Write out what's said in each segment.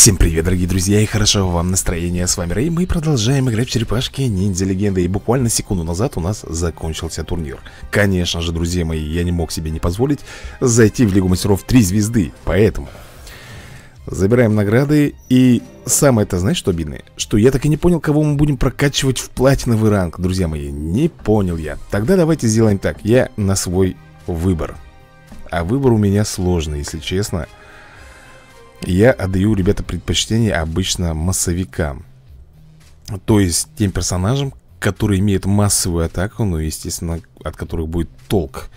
Всем привет, дорогие друзья, и хорошо вам настроение. С вами Рэй, мы продолжаем играть в черепашки ниндзя легенды. И буквально секунду назад у нас закончился турнир. Конечно же, друзья мои, я не мог себе не позволить зайти в Лигу Мастеров 3 звезды. Поэтому забираем награды. И самое это, знаешь, что обидное? Что я так и не понял, кого мы будем прокачивать в платиновый ранг, друзья мои. Не понял я. Тогда давайте сделаем так. Я на свой выбор. А выбор у меня сложный, если честно. Я отдаю, ребята, предпочтение обычно массовикам. То есть тем персонажам, которые имеют массовую атаку Ну, естественно, от которых будет толк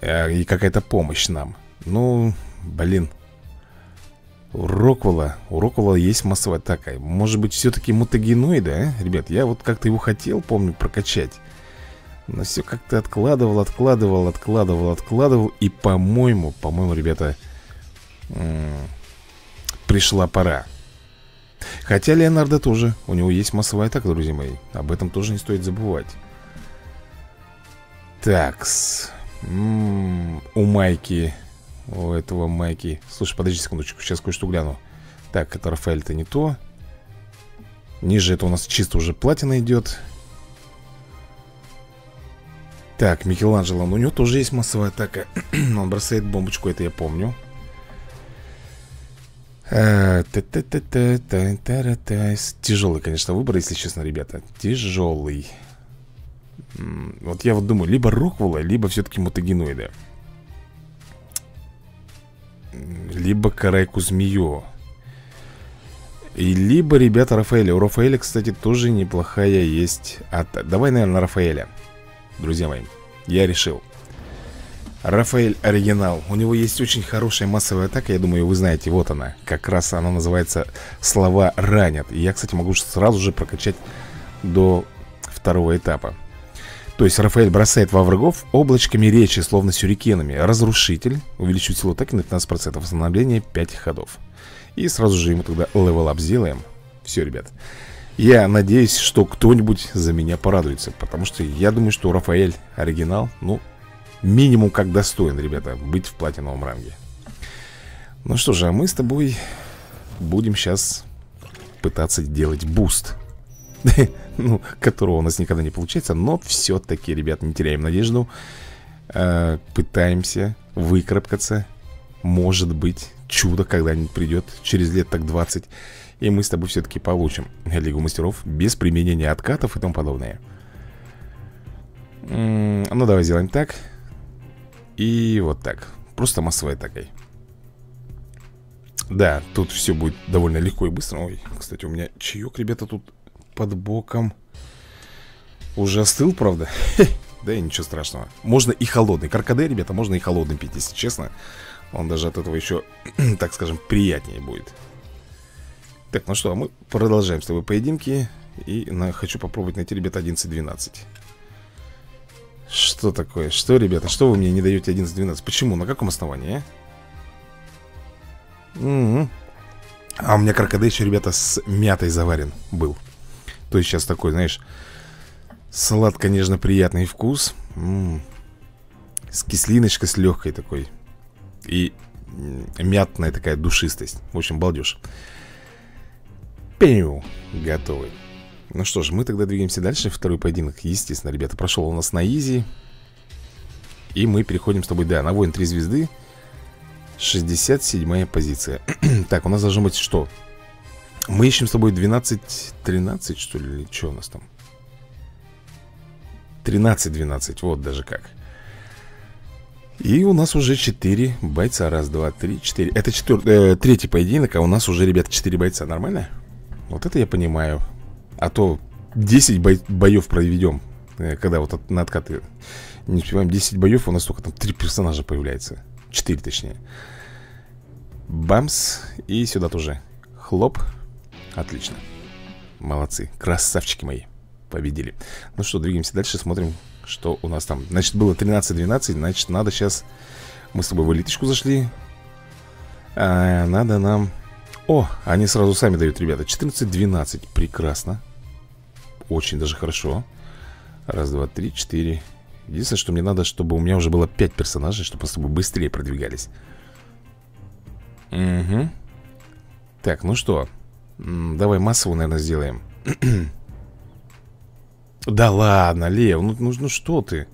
э, И какая-то помощь нам. Ну, блин. У Роквелла, у Роквелла есть массовая атака. Может быть, все-таки мутагеноида, а? Ребят, я вот как-то его хотел, помню, прокачать. Но все как-то откладывал, откладывал, откладывал, откладывал. И, по-моему, по-моему, ребята пришла пора. Хотя Леонардо тоже У него есть массовая атака, друзья мои. Об этом тоже не стоит забывать. Такс. М-м, У Майки У этого Майки. Слушай, подожди секундочку, сейчас кое-что гляну. Так, это Рафаэль, это не то. Ниже это у нас чисто уже платина идет. Так, Микеланджело, ну, у него тоже есть массовая атака. Он бросает бомбочку, это я помню Тяжелый, конечно, выбор, если честно, ребята. Тяжелый Вот я вот думаю, либо Роквелла, либо все-таки Мутагеноида. Либо Карайку Змею и либо, ребята, Рафаэля. У Рафаэля, кстати, тоже неплохая есть от... Давай, наверное, Рафаэля Друзья мои, я решил Рафаэль Оригинал. У него есть очень хорошая массовая атака Я думаю, вы знаете, вот она. Как раз она называется «Слова ранят» И я, кстати, могу сразу же прокачать До второго этапа. То есть Рафаэль бросает во врагов Облачками речи, словно сюрикенами. Разрушитель Увеличивает силу атаки на 15% Восстановление 5 ходов. И сразу же ему тогда level up сделаем. Все, ребят. Я надеюсь, что кто-нибудь за меня порадуется Потому что я думаю, что Рафаэль оригинал Ну, минимум как достоин, ребята, быть в платиновом ранге. Ну что же, а мы с тобой будем сейчас пытаться делать boost. ну, которого у нас никогда не получается, но все-таки, ребят, не теряем надежду. Э, пытаемся выкарабкаться. Может быть, чудо когда-нибудь придет через лет так 20. И мы с тобой все-таки получим Лигу мастеров без применения откатов и тому подобное. Ну, давай сделаем так. И вот так. Просто массовая такая. Да, тут все будет довольно легко и быстро. Ой, кстати, у меня чаек, ребята, тут под боком. Уже остыл, правда? Да и ничего страшного. Можно и холодный. Каркаде, ребята, можно и холодный пить, если честно. Он даже от этого еще, так скажем, приятнее будет. Так, ну что, мы продолжаем с тобой поединки. И на, хочу попробовать найти, ребята, 11-12 что такое? Что, ребята? Что вы мне не даете 11-12? Почему? На каком основании, а? Угу. А у меня крокодил еще, ребята, с мятой заварен был То есть сейчас такой, знаешь Сладко-нежно приятный вкус М -м -м. С кислиночкой, с легкой такой И мятная такая душистость В общем, балдеж Пеню Готовый ну что ж, мы тогда двигаемся дальше. Второй поединок, естественно, ребята, прошел у нас на изи. И мы переходим с тобой, да, на воин 3 звезды. 67 позиция. Так, у нас должно быть что? Мы ищем с тобой 12-13, что ли, или что у нас там? 13-12, вот даже как. И у нас уже 4 бойца. Раз, два, три, четыре. Это четвер... э, третий поединок, а у нас уже, ребята, 4 бойца. Нормально? Вот это я понимаю а то 10 бо боев проведем э, Когда вот на откаты Не успеваем. 10 боев У нас только там 3 персонажа появляется 4 точнее. Бамс И сюда тоже. Хлоп. Отлично. Молодцы. Красавчики мои. Победили. Ну что, двигаемся дальше Смотрим, что у нас там. Значит, было 13-12 Значит, надо сейчас. Мы с тобой в элиточку зашли. А, Надо нам. О, они сразу сами дают, ребята. 14-12, прекрасно очень даже хорошо. Раз, два, три, четыре. Единственное, что мне надо, чтобы у меня уже было пять персонажей Чтобы с быстрее продвигались. Угу Так, ну что? Давай массовую, наверное, сделаем. Да ладно, Лев, ну, ну, ну что ты?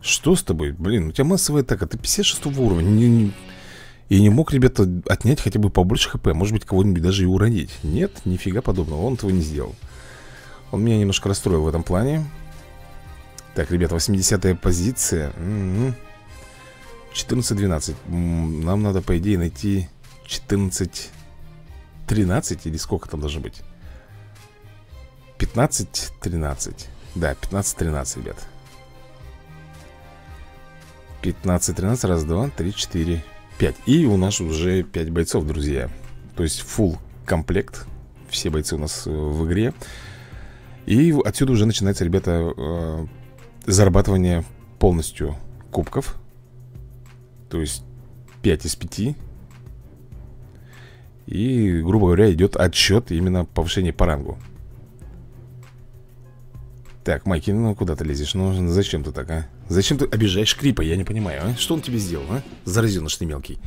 Что с тобой? Блин, у тебя массовая атака Ты 56 уровня не, не... И не мог, ребята, отнять хотя бы побольше хп Может быть, кого-нибудь даже и уронить. Нет, нифига подобного, он этого не сделал Он меня немножко расстроил в этом плане. Так, ребята, 80-я позиция. 14-12 Нам надо, по идее, найти 14 13 или сколько там должно быть? 15-13 Да, 15-13, ребят. 15-13, раз, два, три, четыре, пять. И у нас уже 5 бойцов, друзья. То есть full комплект. Все бойцы у нас э, в игре И отсюда уже начинается, ребята, э, зарабатывание полностью кубков То есть 5 из 5 и, грубо говоря, идет отсчет именно повышения по рангу Так, Майки, ну куда ты лезешь? Ну зачем ты так, а? Зачем ты обижаешь Крипа? Я не понимаю, а? Что он тебе сделал, а? Заразеныш ты мелкий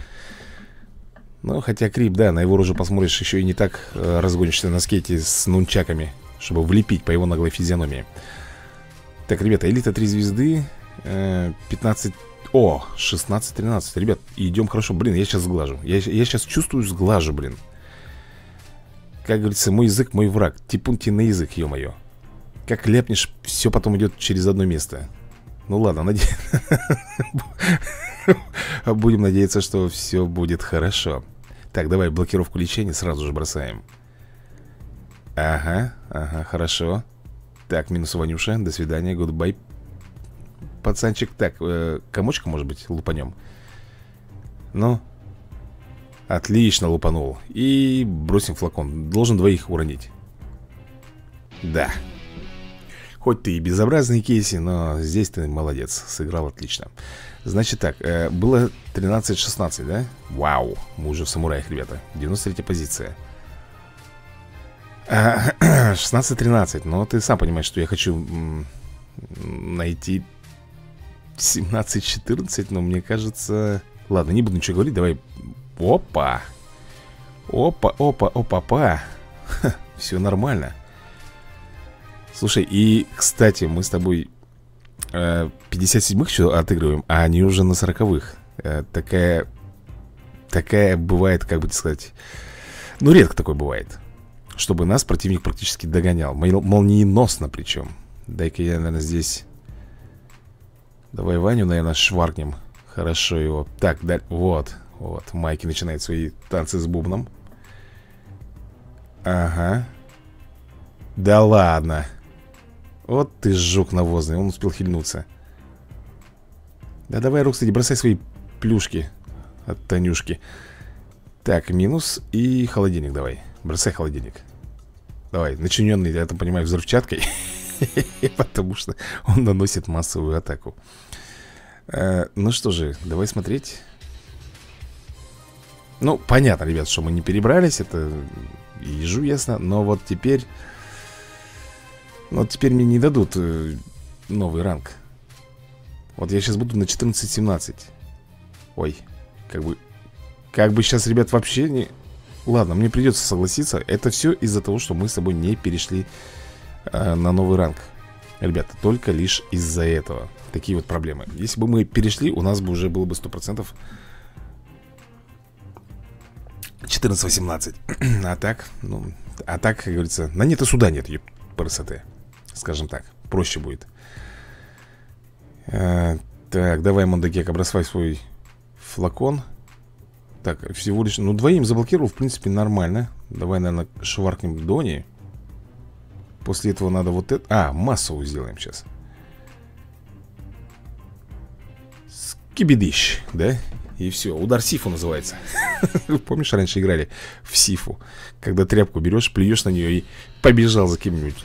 Ну, хотя Крип, да, на его рожу посмотришь Еще и не так э, разгонишься на скейте с нунчаками Чтобы влепить по его наглой физиономии. Так, ребята, элита 3 звезды э, 15 о, 16-13 Ребят, идем хорошо. Блин, я сейчас сглажу. Я, я сейчас чувствую сглажу, блин. Как говорится, мой язык, мой враг. Типуньте на язык, ё-моё. Как ляпнешь, все потом идет через одно место. Ну ладно, надеюсь Будем надеяться, что все будет хорошо. Так, давай блокировку лечения сразу же бросаем Ага, ага, хорошо. Так, минус Ванюша, до свидания, гудбай пацанчик Так, э, комочка, может быть, лупанем? Ну Отлично лупанул. И бросим флакон. Должен двоих уронить. Да. Хоть ты и безобразный Кейси, но здесь ты молодец. Сыграл отлично. Значит так, э, было 13-16, да? Вау, мы уже в самураях, ребята. 93 позиция 16-13 Но ты сам понимаешь, что я хочу найти 17-14, но мне кажется... Ладно, не буду ничего говорить, давай... Опа! Опа, опа, опа-па! Все нормально. Слушай, и, кстати, мы с тобой э, 57-х еще отыгрываем, а они уже на 40-х. Э, такая... Такая бывает, как бы сказать... Ну, редко такое бывает. Чтобы нас противник практически догонял. Молниеносно причем. Дай-ка я, наверное, здесь Давай Ваню, наверное, шваркнем. Хорошо его. Так, да, вот, вот. Майки начинает свои танцы с бубном. Ага. Да ладно. Вот ты жук навозный, он успел хильнуться. Да давай, Рокстеди, бросай свои плюшки От Танюшки. Так, минус и холодильник давай. Бросай холодильник Давай, начиненный, я там понимаю, взрывчаткой Потому что он наносит массовую атаку. Э, Ну что же, давай смотреть. Ну, понятно, ребят, что мы не перебрались Это ежу ясно Но вот теперь Вот теперь мне не дадут э, Новый ранг. Вот я сейчас буду на 14-17 Ой, как бы Как бы сейчас, ребят, вообще не... Ладно, мне придется согласиться. Это все из-за того, что мы с тобой не перешли э, на новый ранг. Ребята, только лишь из-за этого. Такие вот проблемы. Если бы мы перешли, у нас бы уже было бы 100% 14-18 А так, ну, а так, как говорится На нет и суда нет, еб, красоты Скажем так, проще будет. А, Так, давай, Мондагек, обрасывай свой флакон Так, всего лишь, ну, двоим заблокировал, в принципе, нормально. Давай, наверное, шваркнем Дони После этого надо вот это... А, массовую сделаем сейчас. Скибидыщ, да? И все, удар сифу называется. Помнишь, раньше играли в сифу? Когда тряпку берешь, плюешь на нее и побежал за кем-нибудь.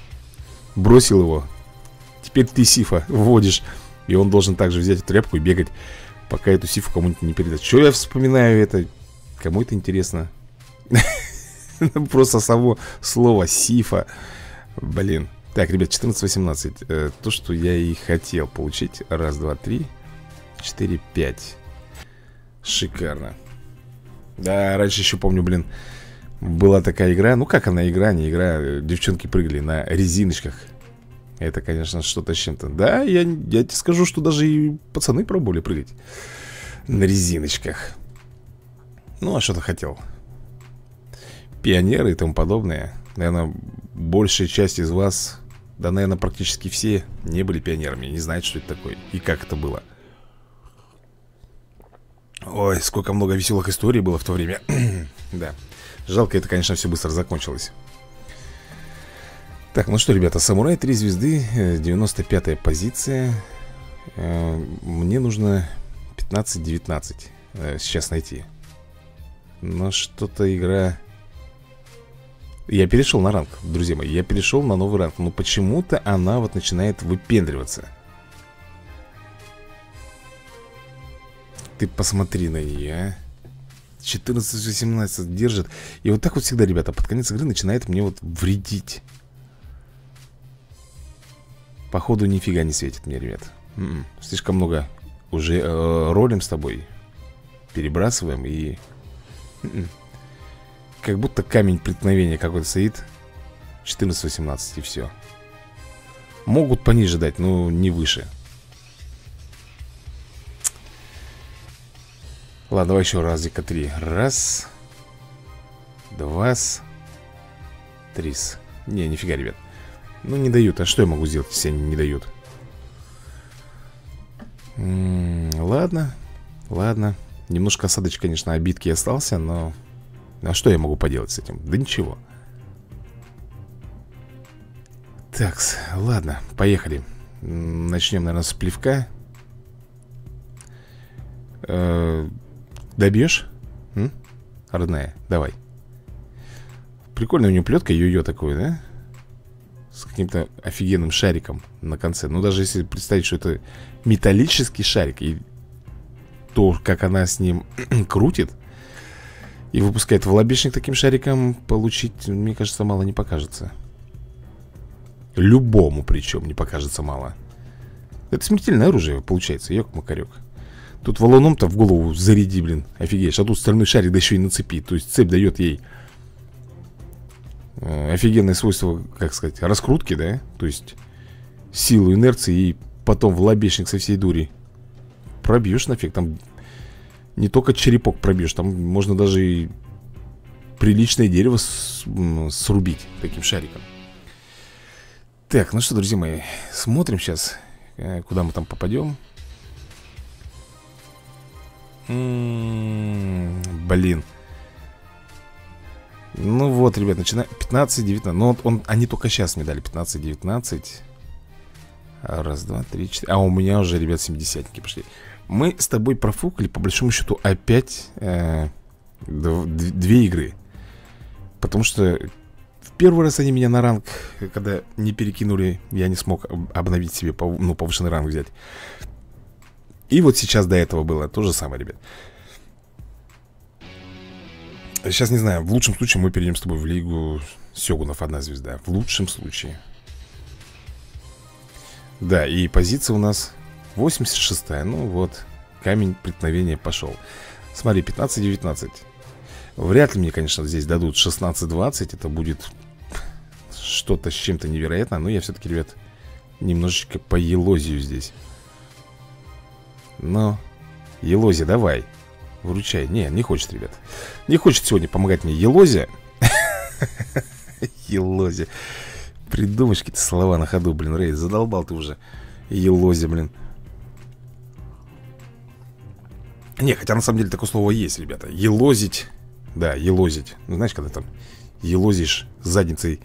Бросил его. Теперь ты сифа вводишь И он должен также взять тряпку и бегать Пока эту сифу кому-нибудь не передать Что я вспоминаю это? Кому это интересно? Просто само слово сифа Блин. Так, ребят, 14-18. Э, то, что я и хотел получить. Раз, два, три, четыре, пять. Шикарно. Да, раньше еще помню, блин Была такая игра, ну как она игра, не игра Девчонки прыгали на резиночках Это, конечно, что-то с чем-то. Да, я, я тебе скажу, что даже и пацаны пробовали прыгать На резиночках. Ну, а что ты хотел? Пионеры и тому подобное. Наверное, большая часть из вас Да, наверное, практически все не были пионерами Не знают, что это такое и как это было. Ой, сколько много веселых историй было в то время. Да, жалко, это, конечно, все быстро закончилось Так, ну что, ребята, Самурай 3 звезды 95-я э, позиция. Э, Мне нужно 15-19 э, Сейчас найти. Но что-то игра Я перешел на ранг, друзья мои Я перешел на новый ранг Но почему-то она вот начинает выпендриваться. Ты посмотри на нее, а. 14-18 держит. И вот так вот всегда, ребята, под конец игры начинает мне вот вредить Походу нифига не светит мне, ребят. М м-м, -м, Слишком много уже э, ролим с тобой Перебрасываем и... М м-м, как будто камень преткновения какой-то стоит. 14-18 и все Могут пониже дать, но не выше. Ладно, давай еще разика три. Раз. Два. Три. Не, нифига, ребят Ну, не дают, а что я могу сделать, если они не дают? Ладно Ладно Немножко осадочек, конечно, обидки остался, но... А что я могу поделать с этим? Да ничего Так, ладно, поехали Начнем, наверное, с плевка э Добьешь? М? Родная, давай Прикольная у нее плетка, йо-йо такой, да? С каким-то офигенным шариком на конце. Ну даже если представить, что это металлический шарик И то, как она с ним крутит И выпускает в лобешник таким шариком Получить, мне кажется, мало не покажется. Любому причем не покажется мало. Это смертельное оружие получается, ёк-макарёк. Тут валуном-то в голову заряди, блин Офигеешь, а тут стальной шарик, да еще и на цепи То есть цепь дает ей Офигенное свойство, как сказать, раскрутки, да? То есть силу инерции И потом в лобешник со всей дури Пробьешь нафиг, там Не только черепок пробьешь Там можно даже и приличное дерево срубить Таким шариком. Так, ну что, друзья мои Смотрим сейчас, э, куда мы там попадем. Блин. Ну вот, ребят, начинаем 15-19 Ну вот он, они только сейчас мне дали 15-19 Раз, два, три, четыре. А у меня уже, ребят, 70-ники пошли. Мы с тобой профукали, по большому счету, опять э, Две игры. Потому что в первый раз они меня на ранг Когда не перекинули, я не смог обновить себе ну, повышенный ранг взять. И вот сейчас до этого было то же самое, ребят Сейчас не знаю, в лучшем случае мы перейдем с тобой в лигу Сёгунов одна звезда. В лучшем случае. Да, и позиция у нас 86-я Ну вот, камень преткновения пошел Смотри, 15-19 Вряд ли мне, конечно, здесь дадут 16-20 Это будет что-то с чем-то невероятно Но я все-таки, ребят, немножечко поелозию здесь. Ну, Елози, давай Вручай. Не, не хочет, ребят. Не хочет сегодня помогать мне Елози Елози Придумаешь какие-то слова на ходу, блин, Рейд Задолбал ты уже. Елози, блин. Не, хотя на самом деле такое слово есть, ребята. Елозить. Да, елозить. Ну, знаешь, когда там елозишь задницей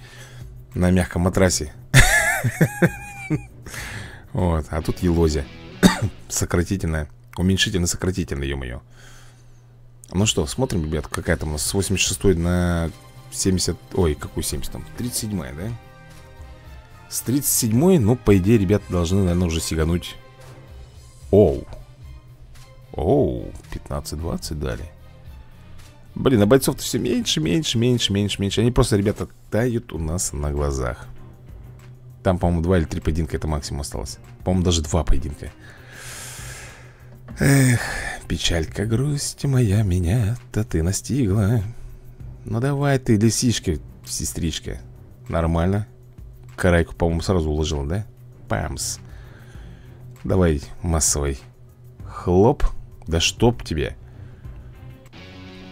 на мягком матрасе. Вот, а тут елозя Сократительное. Уменьшительно-сократительное, ё-моё Ну что, смотрим, ребят, какая там у нас С 86 на 70 Ой, какую 70 там? 37 да? С 37 ну, по идее, ребят, должны, наверное, уже сигануть. Оу. Оу, 15-20 дали. Блин, а бойцов-то все меньше, меньше, меньше, меньше, меньше. Они просто, ребята, тают у нас на глазах. Там, по-моему, два или три поединка это максимум осталось. По-моему, даже два поединка Эх, Печалька, грусть моя меня-то ты настигла. Ну давай ты, лисичка, сестричка. Нормально. Карайку, по-моему, сразу уложил, да? Памс. Давай массовый. Хлоп. Да чтоб тебе.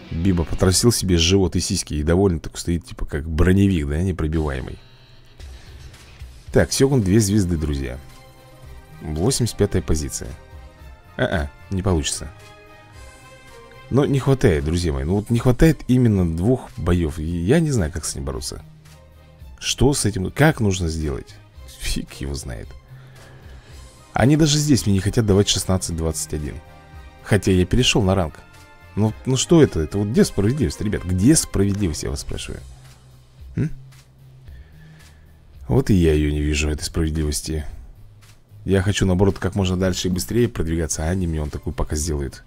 Биба потросил себе живот и сиськи И довольно так стоит, типа как броневик, да, непробиваемый. Так, секунд две звезды, друзья. 85 позиция А-а, не получится. Но не хватает, друзья мои. Ну вот не хватает именно двух боев. Я не знаю, как с ним бороться. Что с этим, как нужно сделать? Фиг его знает. Они даже здесь мне не хотят давать 16-21 Хотя я перешел на ранг. Ну, ну что это? Это вот где справедливость, ребят? Где справедливость, я вас спрашиваю? М? Вот и я ее не вижу, этой справедливости Я хочу, наоборот, как можно дальше и быстрее продвигаться А они мне он такой пока сделают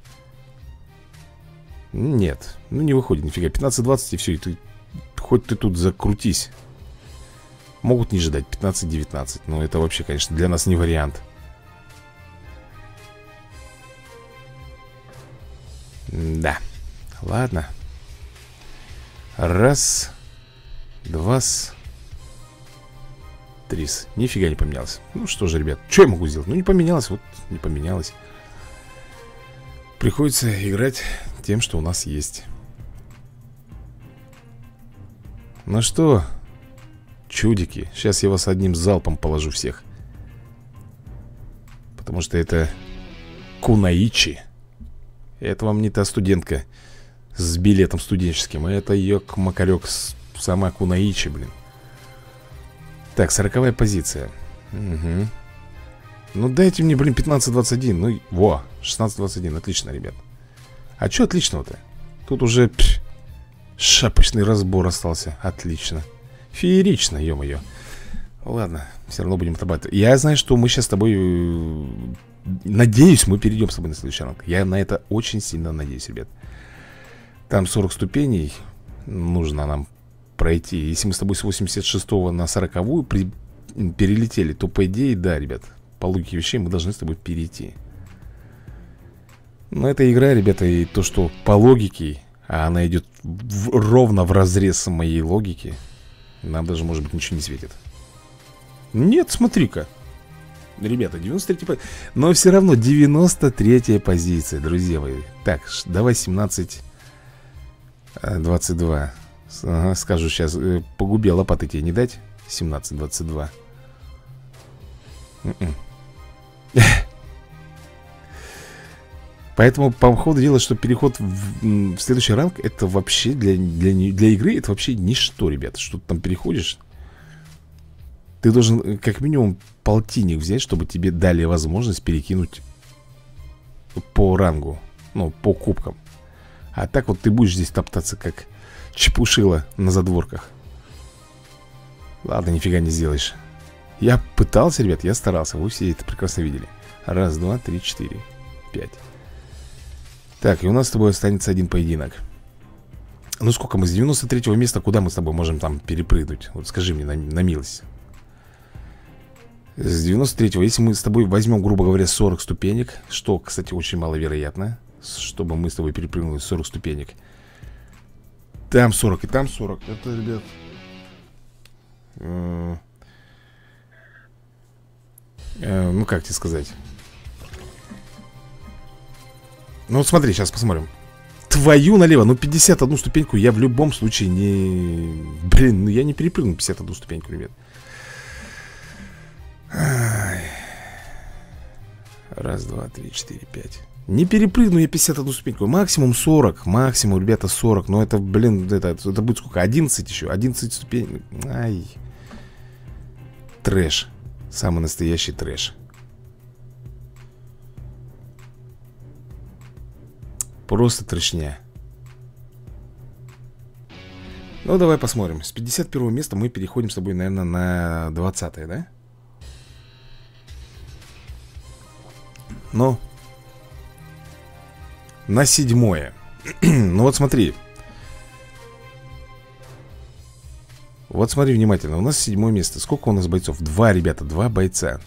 Нет, ну не выходит нифига. 15-20 и все, и ты Хоть ты тут закрутись. Могут не ждать 15-19 Но это вообще, конечно, для нас не вариант. Да, ладно. Раз Два Трис, нифига не поменялось Ну что же, ребят, что я могу сделать? Ну не поменялось, вот не поменялось Приходится играть тем, что у нас есть Ну что, чудики Сейчас я вас одним залпом положу всех Потому что это Кунаичи это вам не та студентка с билетом студенческим. Это ее макарек сама Кунаичи, блин. Так, сороковая позиция. Угу. Ну дайте мне, блин, 15-21. Ну, во, 16-21. Отлично, ребят. А что отличного-то? Тут уже пш, шапочный разбор остался. Отлично. Феерично, ё-моё. Ладно, все равно будем отрабатывать. Я знаю, что мы сейчас с тобой э, Надеюсь, мы перейдем с тобой на следующий ранг Я на это очень сильно надеюсь, ребят Там 40 ступеней Нужно нам пройти. Если мы с тобой с 86 на 40 при... перелетели То по идее, да, ребят По логике вещей мы должны с тобой перейти. Но эта игра, ребята, и то, что по логике А она идет в... ровно в разрез моей логики Нам даже, может быть, ничего не светит. Нет, смотри-ка. Ребята, 93 позиция Но все равно 93 позиция, друзья мои. Так, давай 17 22 ага, Скажу сейчас э, По губе лопаты тебе не дать? 17, 22 Поэтому по ходу дела, что переход в, в следующий ранг Это вообще для, для, для игры Это вообще ничто, ребята. Что ты там переходишь? Ты должен э, как минимум полтинник взять, чтобы тебе дали возможность перекинуть по рангу, ну, по кубкам. А так вот ты будешь здесь топтаться как чепушила на задворках. Ладно, нифига не сделаешь. Я пытался, ребят, я старался. Вы все это прекрасно видели. Раз, два, три, четыре, пять. Так, и у нас с тобой останется один поединок. Ну сколько мы с 93 места, куда мы с тобой можем там перепрыгнуть? Вот скажи мне на, на милость. С 93-го, если мы с тобой возьмем, грубо говоря, 40 ступенек Что, кстати, очень маловероятно Чтобы мы с тобой перепрыгнули 40 ступенек Там 40 и там 40 Это, ребят э, э, Ну, как тебе сказать? Ну, вот смотри, сейчас посмотрим. Твою налево, ну 51 ступеньку я в любом случае не... Блин, ну я не перепрыгну 51 ступеньку, ребят Раз, два, три, четыре, пять. Не перепрыгну я 51 ступеньку Максимум 40, максимум, ребята, 40 Но это, блин, это, это будет сколько? 11 еще, 11 ступеней. Ай. Трэш. Самый настоящий трэш. Просто трэшня Ну, давай посмотрим. С 51 места мы переходим с тобой, наверное, на 20 да? Ну На седьмое. Ну вот смотри. Вот смотри внимательно. У нас седьмое место. Сколько у нас бойцов? Два, ребята, два бойца.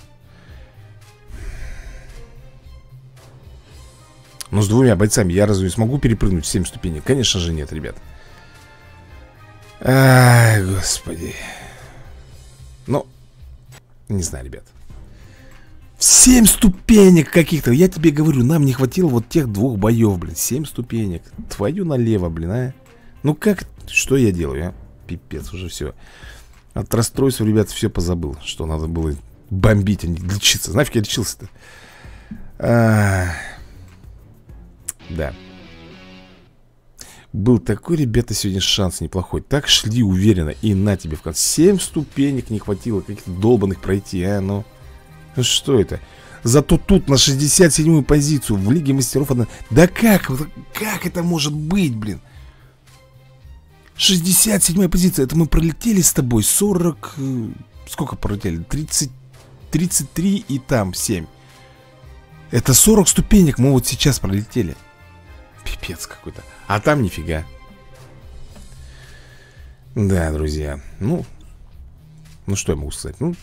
Но с двумя бойцами я разве смогу перепрыгнуть 7 ступенек? Конечно же нет, ребят. Ай, господи. Ну, не знаю, ребят Семь ступенек каких-то. Я тебе говорю, нам не хватило вот тех двух боев, блин. Семь ступенек. Твою налево, блин, а. Ну как, что я делаю, а? Пипец, уже все От расстройства, ребят, все позабыл Что надо было бомбить, а не лечиться. Как я лечился-то? А... Да. Был такой, ребята, сегодня шанс неплохой. Так шли уверенно И на тебе в конце. Семь ступенек не хватило Каких-то долбанных пройти, а, ну ну что это? Зато тут на 67-ю позицию в Лиге Мастеров одна... Да как? Как это может быть, блин? 67-я позиция. Это мы пролетели с тобой 40... Э, сколько пролетели? 30... 33 и там 7. Это 40 ступенек мы вот сейчас пролетели. Пипец какой-то. А там нифига. Да, друзья. Ну, ну что я могу сказать? Ну,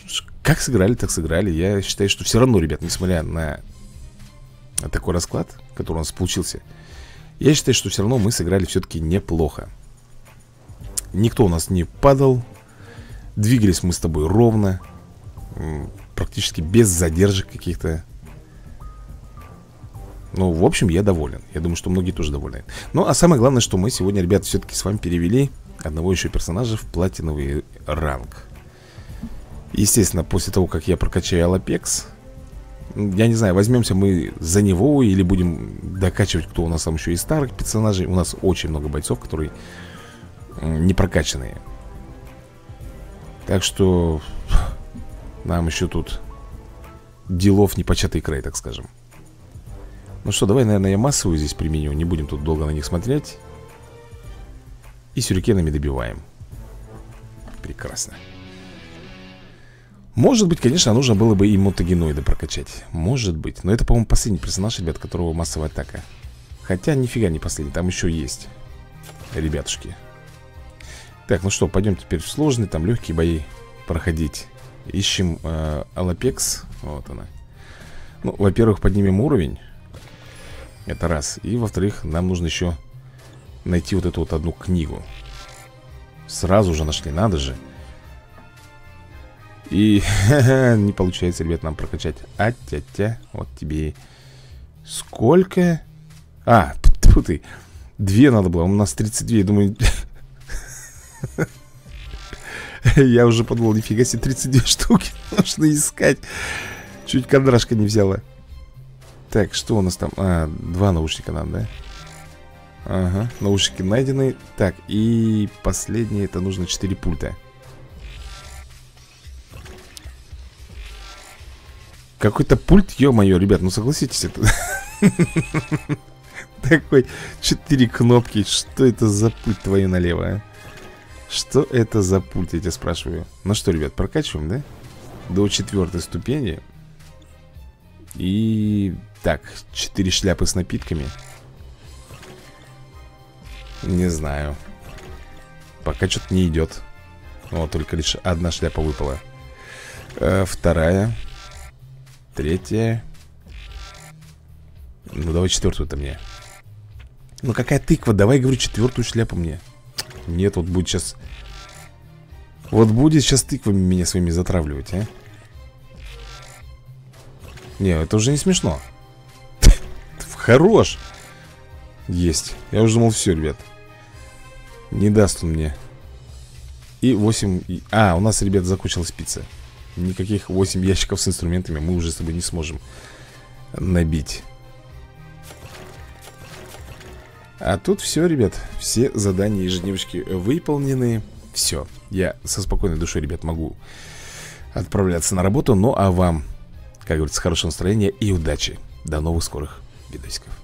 как сыграли, так сыграли. Я считаю, что все равно, ребят, несмотря на такой расклад, который у нас получился Я считаю, что все равно мы сыграли все-таки неплохо. Никто у нас не падал. Двигались мы с тобой ровно Практически без задержек каких-то. Ну, в общем, я доволен. Я думаю, что многие тоже довольны. Ну, а самое главное, что мы сегодня, ребята, все-таки с вами перевели Одного еще персонажа в платиновый ранг Естественно, после того, как я прокачаю Алапекс Я не знаю, возьмемся мы за него Или будем докачивать, кто у нас там еще из старых персонажей. У нас очень много бойцов, которые не прокачанные. Так что Нам еще тут Делов непочатый край, так скажем. Ну что, давай, наверное, я массовую здесь применю Не будем тут долго на них смотреть. И сюрикенами добиваем. Прекрасно может быть, конечно, нужно было бы и мутагеноида прокачать. Может быть, но это, по-моему, последний персонаж, ребят, которого массовая атака. Хотя нифига не последний, там еще есть Ребятушки. Так, ну что, пойдем теперь в сложные, там легкие бои проходить. Ищем э, Алапекс. Вот она. Ну, во-первых, поднимем уровень. Это раз. И, во-вторых, нам нужно еще найти вот эту вот одну книгу. Сразу же нашли, надо же и не получается, ребят, нам прокачать А, тя-тя, вот тебе Сколько? А, тут ты Две надо было, у нас 32, я думаю Я уже подумал, нифига себе, 32 штуки Нужно искать Чуть кондрашка не взяла Так, что у нас там? А, два наушника нам, да? Ага, наушники найдены Так, и последнее, это нужно 4 пульта Какой-то пульт, ё-моё, ребят, ну согласитесь, это... Такой, четыре кнопки, что это за пульт твою налево, а? Что это за пульт, я тебя спрашиваю? Ну что, ребят, прокачиваем, да? До четвертой ступени. И... Так, четыре шляпы с напитками. Не знаю. Пока что-то не идет О, только лишь одна шляпа выпала. Э, Вторая Третья. Ну, давай четвертую-то мне. Ну, какая тыква? Давай, говорю, четвертую шляпу мне. Нет, вот будет сейчас... Вот будет сейчас тыквами меня своими затравливать, а? Не, это уже не смешно. Хорош. Есть. Я уже думал, все, ребят. Не даст он мне. И 8... А, у нас, ребят, закончилась пицца. Никаких 8 ящиков с инструментами мы уже с тобой не сможем набить. А тут все, ребят, все задания ежедневочки выполнены. Все, я со спокойной душой, ребят, могу отправляться на работу. Ну а вам, как говорится, хорошего настроения и удачи. До новых скорых видосиков.